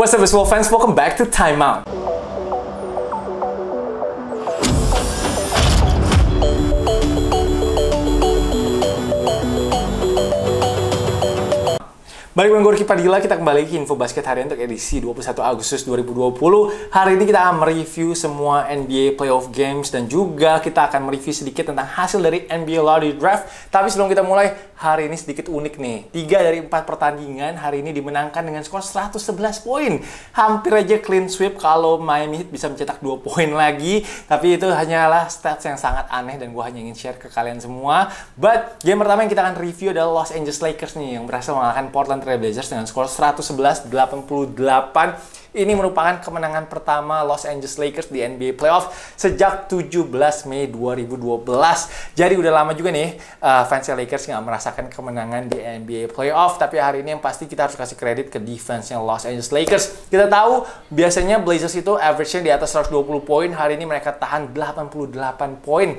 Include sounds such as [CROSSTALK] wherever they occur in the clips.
What's up, baseball fans? Welcome back to Timeout. Balik dengan Gorky Padilla, kita kembali ke info basket harian untuk edisi 21 Agustus 2020. Hari ini kita akan mereview semua NBA playoff games dan juga kita akan mereview sedikit tentang hasil dari NBA Lottery Draft. Tapi sebelum kita mulai, hari ini sedikit unik nih. Tiga dari empat pertandingan hari ini dimenangkan dengan skor 111 poin. Hampir aja clean sweep kalau Miami Heat bisa mencetak 2 [LAUGHS] poin lagi. Tapi itu hanyalah stats yang sangat aneh dan gue hanya ingin share ke kalian semua. But game pertama yang kita akan review adalah Los Angeles Lakers nih yang berhasil mengalahkan Portland Trail Blazers dengan skor 111-88. Ini merupakan kemenangan pertama Los Angeles Lakers di NBA Playoff sejak 17 Mei 2012. Jadi udah lama juga nih uh, fans Lakers nggak merasakan kemenangan di NBA Playoff. Tapi hari ini yang pasti kita harus kasih kredit ke defense-nya Los Angeles Lakers. Kita tahu biasanya Blazers itu average-nya di atas 120 poin. Hari ini mereka tahan 88 poin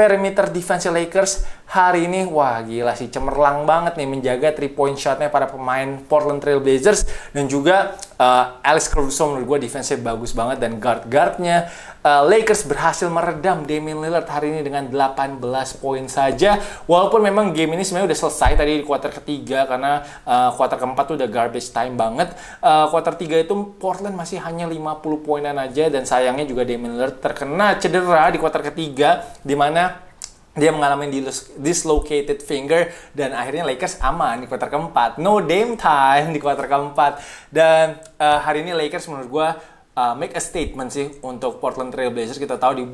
perimeter defense Lakers hari ini. Wah gila sih. Cemerlang banget nih menjaga three point shotnya para pemain Portland Trail Blazers dan juga uh, Alex Caruso menurut gue defense-nya bagus banget dan guard-guardnya uh, Lakers berhasil meredam Damian Lillard hari ini dengan 18 poin saja walaupun memang game ini sebenarnya udah selesai tadi di kuarter ketiga karena uh, kuarter keempat tuh udah garbage time banget uh, kuarter tiga itu Portland masih hanya 50 poinan aja dan sayangnya juga Damian Lillard terkena cedera di kuarter ketiga di mana dia mengalami dislocated finger dan akhirnya Lakers aman di kuarter keempat. No game time di kuarter keempat. Dan uh, hari ini Lakers menurut gue uh, make a statement sih untuk Portland Trail Blazers. Kita tahu di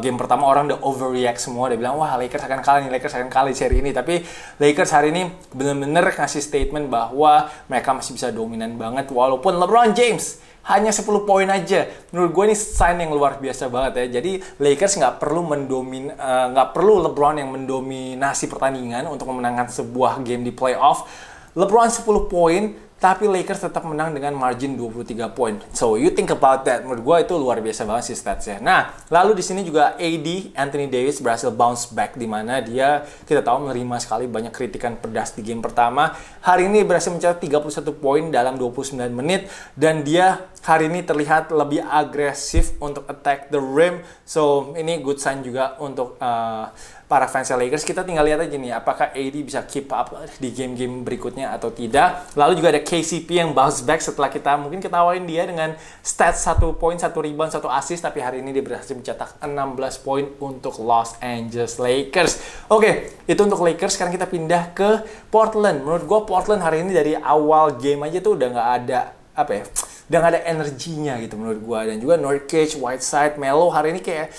game pertama orang udah overreact semua dia bilang wah Lakers akan kalah nih Lakers akan kalah di seri ini tapi Lakers hari ini bener-bener ngasih statement bahwa mereka masih bisa dominan banget walaupun LeBron James hanya 10 poin aja. Menurut gue ini sign yang luar biasa banget ya. Jadi Lakers nggak perlu mendomin eh, nggak uh, perlu LeBron yang mendominasi pertandingan untuk memenangkan sebuah game di playoff. LeBron 10 poin tapi Lakers tetap menang dengan margin 23 poin. So you think about that. Menurut gue itu luar biasa banget sih statsnya. Nah, lalu di sini juga AD Anthony Davis berhasil bounce back di mana dia kita tahu menerima sekali banyak kritikan pedas di game pertama. Hari ini berhasil mencatat 31 poin dalam 29 menit dan dia hari ini terlihat lebih agresif untuk attack the rim. So ini good sign juga untuk uh, para fans Lakers. Kita tinggal lihat aja nih apakah AD bisa keep up di game-game berikutnya atau tidak. Lalu juga ada KCP yang bounce back setelah kita mungkin ketawain dia dengan stats 1 poin, 1 rebound, 1 assist tapi hari ini dia berhasil mencetak 16 poin untuk Los Angeles Lakers. Oke, itu untuk Lakers. Sekarang kita pindah ke Portland. Menurut gue Portland hari ini dari awal game aja tuh udah nggak ada apa ya gak ada energinya gitu menurut gue dan juga Nurkic, Whiteside, Melo hari ini kayak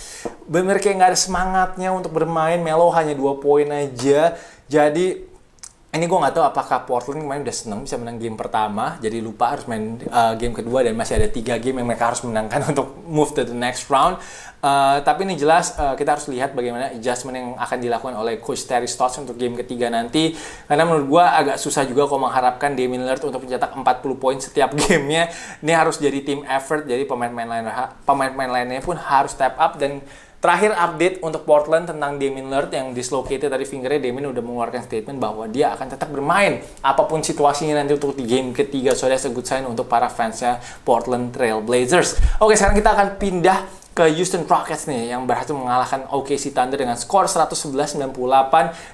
bener kayak nggak ada semangatnya untuk bermain. Melo hanya dua poin aja. Jadi ini gue nggak tahu apakah Portland kemarin udah seneng bisa menang game pertama jadi lupa harus main uh, game kedua dan masih ada tiga game yang mereka harus menangkan [LAUGHS] untuk move to the next round. Uh, tapi ini jelas uh, kita harus lihat bagaimana adjustment yang akan dilakukan oleh coach Terry Stotts untuk game ketiga nanti. Karena menurut gue agak susah juga kalau mengharapkan Damian Lillard untuk mencetak 40 poin setiap [LAUGHS] gamenya. Ini harus jadi team effort jadi pemain-pemain pemain-pemain lainnya pun harus step up dan Terakhir update untuk Portland tentang Damian Lillard yang dislocated tadi fingernya, Damian udah mengeluarkan statement bahwa dia akan tetap bermain apa pun situasinya nanti untuk di game ketiga. So that's a good sign untuk para fansnya Portland Trail Blazers. Oke, sekarang kita akan pindah ke Houston Rockets nih yang berhasil mengalahkan OKC Thunder dengan skor 111-98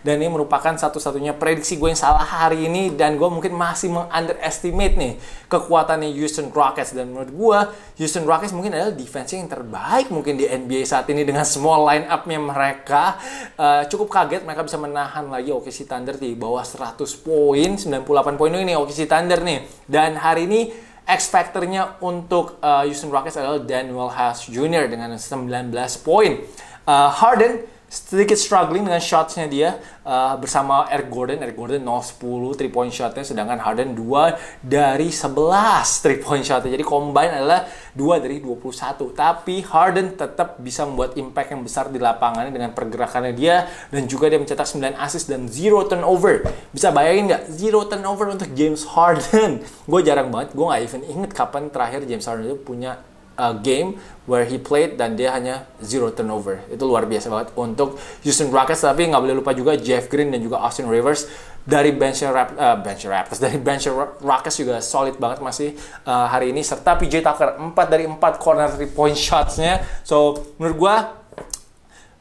dan ini merupakan satu-satunya prediksi gue yang salah hari ini dan gue mungkin masih meng-underestimate nih kekuatannya Houston Rockets. Dan menurut gue Houston Rockets mungkin adalah defense yang terbaik mungkin di NBA saat ini dengan semua line up-nya mereka. Uh, cukup kaget mereka bisa menahan lagi OKC Thunder di bawah 100 poin 98 poin. Ini OKC Thunder nih. Dan hari ini X factornya untuk uh, Houston Rockets adalah Daniel House Jr. dengan 19 poin. Uh, Harden sedikit struggling dengan shotsnya dia uh, bersama Eric Gordon. Eric Gordon 0-10 3 point shotnya, sedangkan Harden 2 dari 11 3 point shotnya. Jadi combine adalah 2 dari 21. Tapi Harden tetap bisa membuat impact yang besar di lapangan dengan pergerakannya dia dan juga dia mencetak 9 assist dan 0 turnover. Bisa bayangin nggak? 0 turnover untuk James Harden. [LAUGHS] gue jarang banget, gue nggak even inget kapan terakhir James Harden itu punya uh, game where he played dan dia hanya zero turnover. Itu luar biasa banget untuk Houston Rockets. Tapi nggak boleh lupa juga Jeff Green dan juga Austin Rivers dari bench Rap, uh, bench Raptors [LAUGHS] dari bench Rockets juga solid banget masih uh, hari ini. Serta PJ Tucker 4 dari 4 corner three point shotsnya. So menurut gua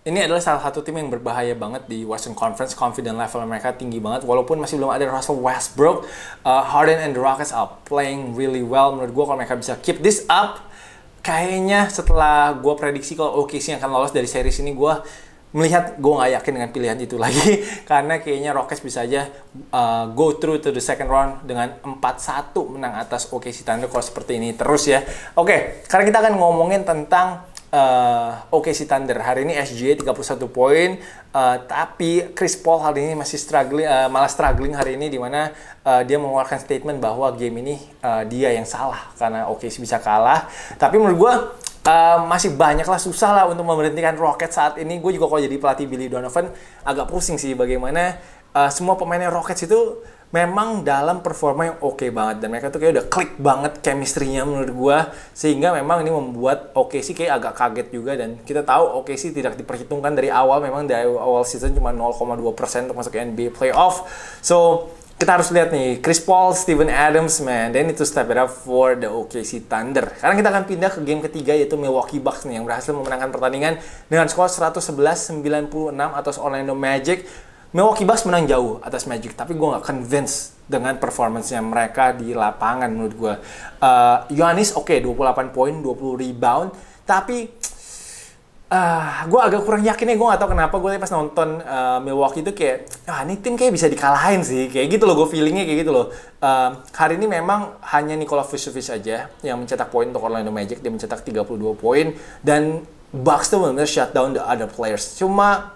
ini adalah salah satu tim yang berbahaya banget di Western Conference. Confident level mereka tinggi banget. Walaupun masih belum ada Russell Westbrook, uh, Harden and the Rockets are playing really well. Menurut gue kalau mereka bisa keep this up, kayaknya setelah gue prediksi kalau OKC akan lolos dari series ini, gue melihat gue nggak yakin dengan pilihan itu [LAUGHS] lagi karena kayaknya Rockets bisa aja uh, go through to the second round dengan 4-1 menang atas OKC Thunder kalau seperti ini terus ya. Oke, okay, sekarang kita akan ngomongin tentang uh, OKC Thunder. Hari ini SGA 31 poin, uh, tapi Chris Paul hari ini masih struggling, uh, malah struggling hari ini di mana uh, dia mengeluarkan statement bahwa game ini uh, dia yang salah karena OKC bisa kalah. Tapi menurut gue uh, masih banyak lah susah lah untuk memberhentikan Rocket saat ini. Gue juga kalau jadi pelatih Billy Donovan agak pusing sih bagaimana uh, semua pemainnya Rockets itu memang dalam performa yang oke okay banget. Dan mereka tuh kayak udah klik banget chemistry-nya menurut gua. Sehingga memang ini membuat oke sih kayak agak kaget juga. Dan kita tahu sih tidak diperhitungkan dari awal. Memang dari awal season cuma 0,2% untuk masuk ke NBA playoff. So kita harus lihat nih Chris Paul, Steven Adams man, they need to step it up for the OKC Thunder. Sekarang kita akan pindah ke game ketiga yaitu Milwaukee Bucks nih yang berhasil memenangkan pertandingan dengan skor 111-96 atas Orlando Magic Milwaukee Bucks menang jauh atas Magic, tapi gue gak convince dengan performance-nya mereka di lapangan menurut gue. Uh, Giannis oke okay, 28 poin, 20 rebound, tapi uh, gue agak kurang yakin ya gue gak tau kenapa gue pas nonton uh, Milwaukee itu kayak ah ini tim kayak bisa dikalahin sih kayak gitu loh gue feelingnya kayak gitu loh uh, hari ini memang hanya Nikola Vucevic aja yang mencetak poin untuk Orlando Magic dia mencetak 32 poin dan Bucks tuh benar-benar shut down the other players cuma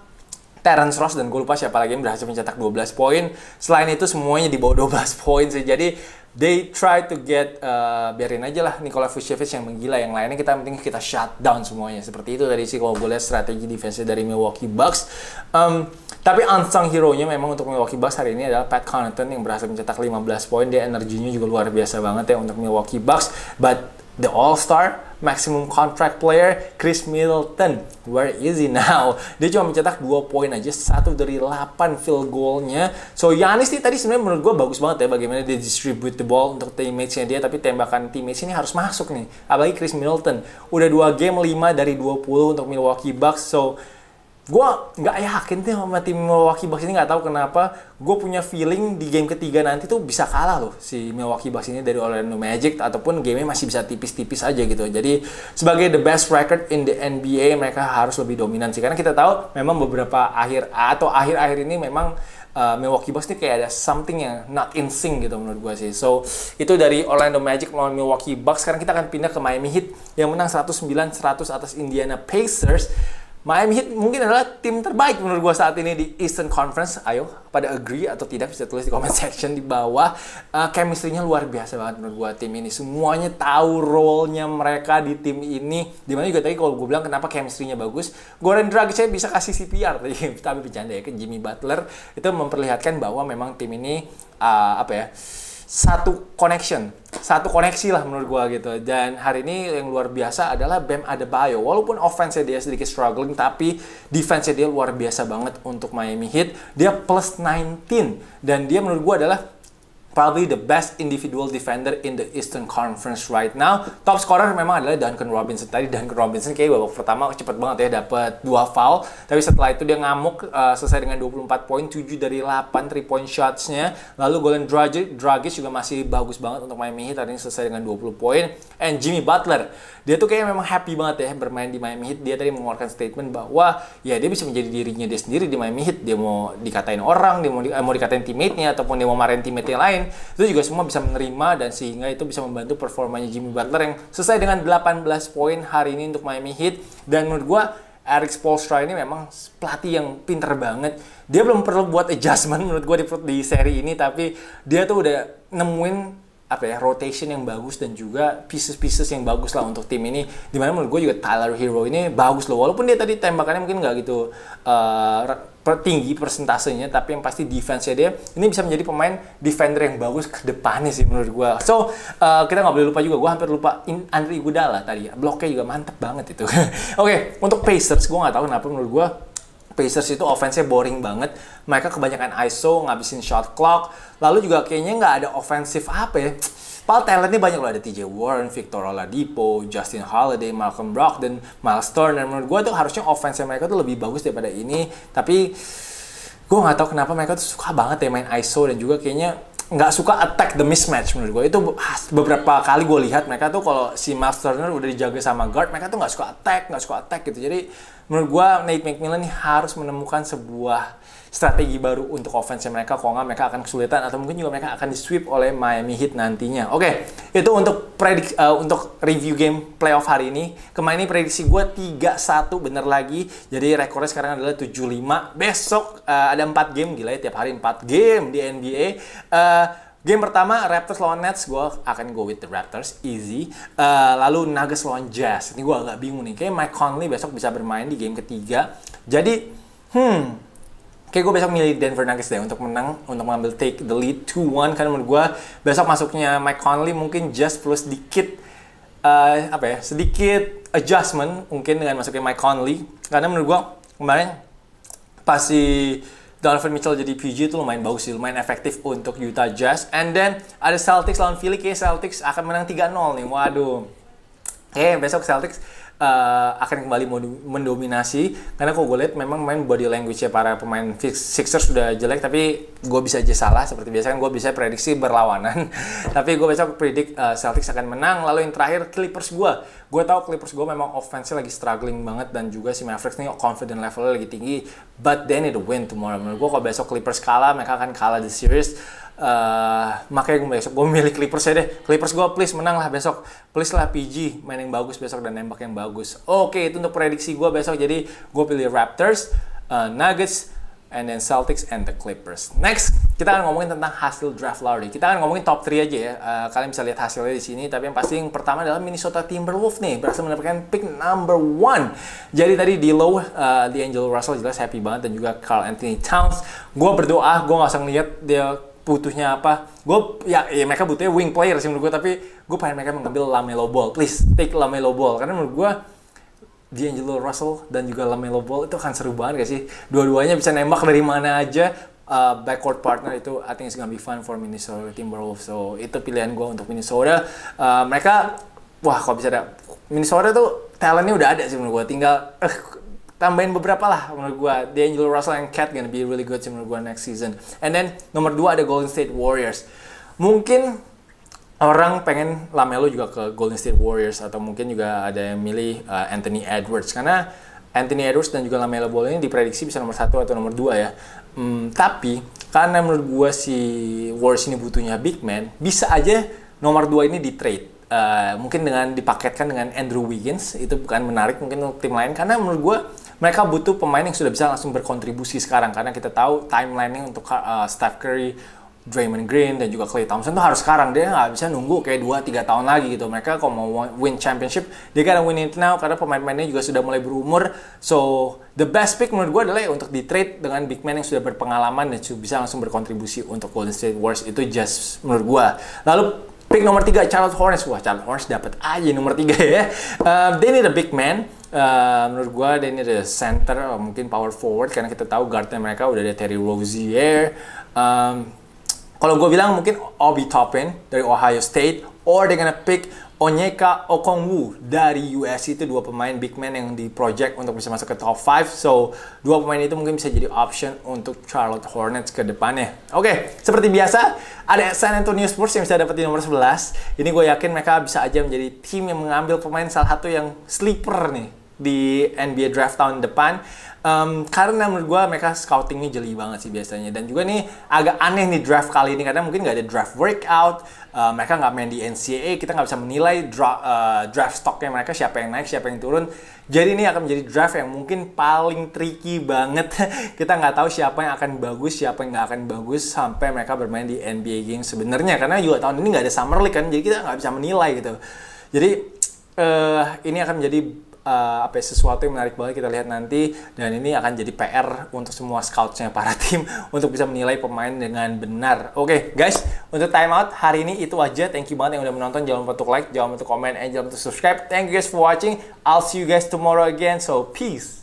Terence Ross dan gue lupa siapa lagi yang berhasil mencetak 12 poin. Selain itu semuanya di bawah 12 [LAUGHS] poin sih. Jadi they try to get uh, biarin aja lah Nikola Vucevic yang menggila yang lainnya kita penting kita shut down semuanya. Seperti itu dari sih kalau gue lihat strategi defense dari Milwaukee Bucks. Um, tapi unsung hero-nya memang untuk Milwaukee Bucks hari ini adalah Pat Connaughton yang berhasil mencetak 15 poin. Dia energinya juga luar biasa banget ya untuk Milwaukee Bucks. But the All-Star maximum contract player Chris Middleton. Where is he now? [LAUGHS] Dia cuma mencetak 2 poin aja, satu dari 8 field goalnya. So Yanis nih tadi sebenarnya menurut gue bagus banget ya bagaimana dia distribute the ball untuk teammates-nya dia, tapi tembakan teammates ini harus masuk nih. Apalagi Chris Middleton. Udah 2 game 5 dari 20 untuk Milwaukee Bucks. So gue nggak yakin tuh sama tim Milwaukee Bucks ini nggak tahu kenapa gue punya feeling di game ketiga nanti tuh bisa kalah loh si Milwaukee Bucks ini dari Orlando Magic ataupun gamenya masih bisa tipis-tipis aja gitu jadi sebagai the best record in the NBA mereka harus lebih dominan sih karena kita tahu memang beberapa akhir atau akhir-akhir ini memang uh, Milwaukee Bucks ini kayak ada something yang not in sync gitu menurut gue sih. So itu dari Orlando Magic melawan Milwaukee Bucks. Sekarang kita akan pindah ke Miami Heat yang menang 109-100 atas Indiana Pacers. Miami Heat mungkin adalah tim terbaik menurut gue saat ini di Eastern Conference. Ayo, pada agree atau tidak bisa tulis di comment [LAUGHS] section di bawah. Uh, chemistry-nya luar biasa banget menurut gue tim ini. Semuanya tahu role-nya mereka di tim ini. Di mana juga tadi kalau gue bilang kenapa chemistry-nya bagus. Goran Dragic saya bisa kasih CPR tadi, [LAUGHS] tapi bercanda ya ke Jimmy Butler. Itu memperlihatkan bahwa memang tim ini uh, apa ya satu connection, satu koneksi lah menurut gua gitu. Dan hari ini yang luar biasa adalah Bam Adebayo. Walaupun offense dia sedikit struggling, tapi defense dia luar biasa banget untuk Miami Heat. Dia plus 19 dan dia menurut gua adalah probably the best individual defender in the Eastern Conference right now. Top scorer memang adalah Duncan Robinson. Tadi Duncan Robinson kayak babak pertama cepet banget ya dapat dua foul. Tapi setelah itu dia ngamuk uh, selesai dengan 24 poin, 7 dari 8 3 point shots-nya. Lalu Golden Dragic, Dragic juga masih bagus banget untuk Miami Heat. Tadi selesai dengan 20 poin. And Jimmy Butler, dia tuh kayak memang happy banget ya bermain di Miami Heat. Dia tadi mengeluarkan statement bahwa ya dia bisa menjadi dirinya dia sendiri di Miami Heat. Dia mau dikatain orang, dia mau, di, eh, mau dikatain teammate-nya ataupun dia mau marahin teammate yang lain lain itu juga semua bisa menerima dan sehingga itu bisa membantu performanya Jimmy Butler yang selesai dengan 18 poin hari ini untuk Miami Heat dan menurut gue Eric Spoelstra ini memang pelatih yang pinter banget. Dia belum perlu buat adjustment menurut gue di, di seri ini, tapi dia tuh udah nemuin apa ya rotation yang bagus dan juga pieces-pieces yang bagus lah untuk tim ini. Di mana menurut gue juga Tyler Hero ini bagus loh, walaupun dia tadi tembakannya mungkin nggak gitu uh, tinggi persentasenya tapi yang pasti defense-nya dia ini bisa menjadi pemain defender yang bagus ke depannya sih menurut gue so uh, kita nggak boleh lupa juga gue hampir lupa Andre Iguodala tadi bloknya juga mantep banget itu [LAUGHS] oke okay, untuk Pacers gue nggak tahu kenapa menurut gue Pacers itu offense-nya boring banget. Mereka kebanyakan ISO, ngabisin shot clock. Lalu juga kayaknya nggak ada offensive apa ya. Padahal talentnya banyak loh. Ada TJ Warren, Victor Oladipo, Justin Holiday, Malcolm Brogdon, Miles Turner. Menurut gue tuh harusnya offense mereka tuh lebih bagus daripada ini. Tapi gue nggak tahu kenapa mereka tuh suka banget ya main ISO dan juga kayaknya nggak suka attack the mismatch menurut gue itu beberapa kali gue lihat mereka tuh kalau si Miles Turner udah dijaga sama guard mereka tuh nggak suka attack nggak suka attack gitu jadi menurut gue Nate McMillan harus menemukan sebuah strategi baru untuk offense mereka. Kalau nggak mereka akan kesulitan atau mungkin juga mereka akan di sweep oleh Miami Heat nantinya. Oke okay, itu untuk predik uh, untuk review game playoff hari ini. Kemarin ini prediksi gue 3-1 bener lagi. Jadi rekornya sekarang adalah 7-5 besok uh, ada 4 game gila ya tiap hari 4 game di NBA uh, Game pertama Raptors lawan Nets, gue akan go with the Raptors, easy. Uh, lalu Nuggets lawan Jazz, ini gue agak bingung nih. Kayak Mike Conley besok bisa bermain di game ketiga. Jadi, hmm, kayak gue besok milih Denver Nuggets deh untuk menang, untuk mengambil take the lead 2-1. Karena menurut gue besok masuknya Mike Conley mungkin just plus sedikit, uh, apa ya, sedikit adjustment mungkin dengan masuknya Mike Conley. Karena menurut gue kemarin pasti Donovan Mitchell jadi PG itu lumayan bagus sih, lumayan efektif untuk Utah Jazz. And then ada Celtics lawan Philly, kayak Celtics akan menang 3-0 nih. Waduh. Eh, besok Celtics uh, akan kembali mendominasi. Karena kok gue lihat memang main body language-nya para pemain Sixers sudah jelek tapi gue bisa aja salah seperti biasa kan gue bisa prediksi berlawanan. [LAUGHS] Tapi gue besok predik uh, Celtics akan menang. Lalu yang terakhir Clippers gue. Gue tahu Clippers gue memang offense lagi struggling banget dan juga si Mavericks ini confident levelnya lagi tinggi. But they need to win tomorrow. Menurut gue kalau besok Clippers kalah mereka akan kalah di series Uh, makanya gue besok gue milih Clippers ya deh. Clippers gue please menang lah besok. Please lah PG main yang bagus besok dan nembak yang bagus. Oke itu untuk prediksi gue besok. Jadi gue pilih Raptors, uh, Nuggets, and then Celtics and the Clippers. Next kita akan ngomongin tentang hasil draft lottery. Kita akan ngomongin top 3 aja ya. Uh, kalian bisa lihat hasilnya di sini. Tapi yang pasti yang pertama adalah Minnesota Timberwolves nih berhasil mendapatkan pick number one. Jadi tadi di low, uh, di Angel Russell jelas happy banget dan juga Carl Anthony Towns. Gue berdoa, gue nggak usah ngeliat dia butuhnya apa. Gue ya, ya mereka butuhnya wing player sih menurut gue tapi gue pengen mereka mengambil Lamelo Ball. Please take Lamelo Ball. Karena menurut gue D'Angelo Russell dan juga Lamelo Ball itu akan seru banget gak sih? Dua-duanya bisa nembak dari mana aja. Uh, backcourt partner itu I think it's gonna be fun for Minnesota Timberwolves. So itu pilihan gue untuk Minnesota. Uh, mereka wah kalau bisa ada Minnesota tuh talentnya udah ada sih menurut gue tinggal uh, tambahin beberapa lah menurut gue D'Angelo Russell and Cat gonna be really good sih menurut gue next season. And then nomor dua ada Golden State Warriors. Mungkin orang pengen Lamelo juga ke Golden State Warriors atau mungkin juga ada yang milih uh, Anthony Edwards. Karena Anthony Edwards dan juga Lamelo Ball ini diprediksi bisa nomor satu atau nomor dua ya. Hmm, tapi karena menurut gue si Warriors ini butuhnya big man bisa aja nomor dua ini di trade uh, mungkin dengan dipaketkan dengan Andrew Wiggins itu bukan menarik mungkin untuk tim lain karena menurut gue mereka butuh pemain yang sudah bisa langsung berkontribusi sekarang karena kita tahu timelinenya untuk uh, Steph Curry, Draymond Green dan juga Klay Thompson tuh harus sekarang. Dia nggak bisa nunggu kayak 2-3 tahun lagi gitu. Mereka kalau mau win championship dia kan win it now karena pemain-pemainnya juga sudah mulai berumur. So the best pick menurut gue adalah untuk di trade dengan big man yang sudah berpengalaman dan bisa langsung berkontribusi untuk Golden State Warriors. Itu just menurut gue lalu pick nomor 3 Charlotte Hornets. Wah Charlotte Hornets dapat aja nomor 3 ya. Uh, they need a big man. Uh, menurut gue dia ini ada center mungkin power forward karena kita tahu guardnya mereka udah ada Terry Rozier. Um, kalau gue bilang mungkin Obi Toppin dari Ohio State or they're gonna pick Onyeka Okongwu dari USC itu dua pemain big man yang di project untuk bisa masuk ke top 5 so dua pemain itu mungkin bisa jadi option untuk Charlotte Hornets ke depannya. Oke okay, seperti biasa ada San Antonio Spurs yang bisa dapat di nomor 11 ini gue yakin mereka bisa aja menjadi tim yang mengambil pemain salah satu yang sleeper nih di NBA draft tahun depan. Um, karena menurut gue mereka scoutingnya jeli banget sih biasanya. Dan juga nih agak aneh nih draft kali ini karena mungkin nggak ada draft workout uh, mereka nggak main di NCAA kita nggak bisa menilai dra uh, draft stocknya mereka siapa yang naik siapa yang turun. Jadi ini akan menjadi draft yang mungkin paling tricky banget. [LAUGHS] Kita nggak tahu siapa yang akan bagus siapa yang nggak akan bagus sampai mereka bermain di NBA Games sebenarnya. Karena juga tahun ini nggak ada summer league kan jadi kita nggak bisa menilai gitu. Jadi uh, ini akan menjadi uh, apa ya, sesuatu yang menarik banget kita lihat nanti dan ini akan jadi PR untuk semua scoutsnya [LAUGHS] para tim untuk bisa menilai pemain dengan benar. Oke okay, guys, untuk timeout hari ini itu aja. Thank you banget yang udah menonton. Jangan lupa untuk like, jangan lupa untuk comment, and jangan lupa untuk subscribe. Thank you guys for watching. I'll see you guys tomorrow again. So peace.